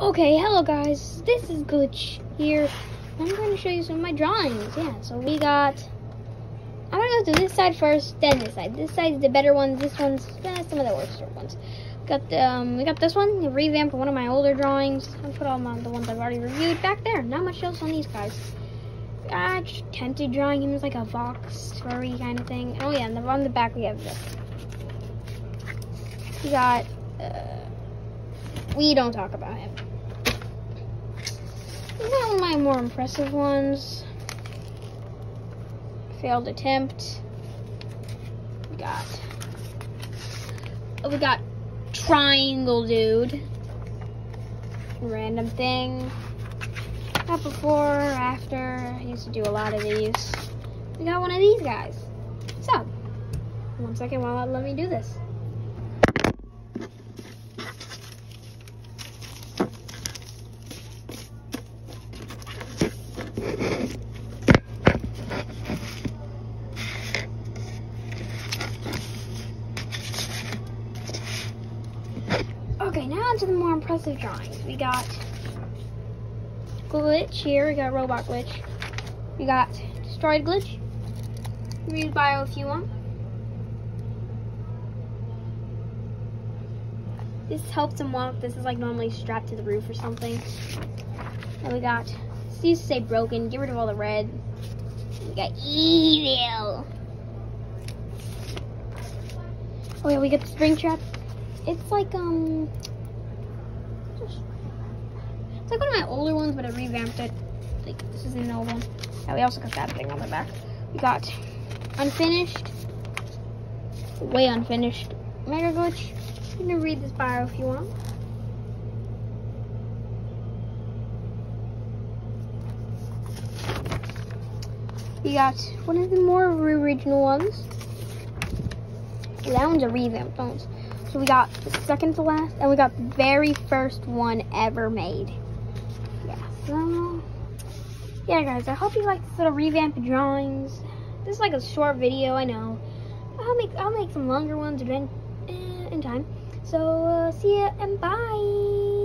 Okay, hello guys, this is Glitch here. I'm going to show you some of my drawings. Yeah, so we got, I'm going to go to this side first, then this side. This side's the better ones, this one's eh, some of the worst ones. Got the, um, we got this one, the revamp of one of my older drawings. I put all my, the ones I've already reviewed back there. Not much else on these guys. I just attempted drawing him as like a Vox furry kind of thing. Oh yeah, and on the back we have this. We got, uh, we don't talk about him. One of my more impressive ones. Failed attempt. We got. Oh, we got triangle dude. Random thing. Not before or after. I used to do a lot of these. We got one of these guys. So, one second while I let me do this. Now the more impressive drawings. We got glitch here. We got robot glitch. We got destroyed glitch. Read bio if you want. This helps him walk. This is like normally strapped to the roof or something. And we got, to say broken. Get rid of all the red. We got evil. Oh yeah, we got the Springtrap. It's like, um, it's like one of my older ones, but I revamped it. Like, this is an old one. Yeah, we also got that thing on the back. We got unfinished, way unfinished, Mega Glitch. You can read this bio if you want. We got one of the more original ones. That one's a revamped one. So we got the second to last, and we got the very first one ever made. Yeah, guys, I hope you like this little revamp drawings. This is like a short video, I know. I'll make, I'll make some longer ones in, in time. So, uh, see ya, and bye!